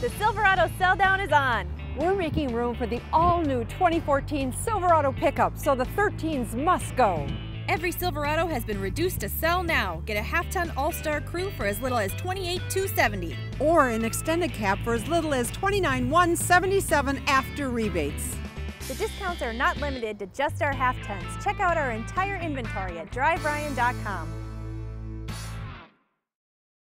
The Silverado sell down is on. We're making room for the all-new 2014 Silverado pickup, so the 13s must go. Every Silverado has been reduced to sell now. Get a half-ton all-star crew for as little as $28,270. Or an extended cab for as little as $29,177 after rebates. The discounts are not limited to just our half tons. Check out our entire inventory at driveryan.com.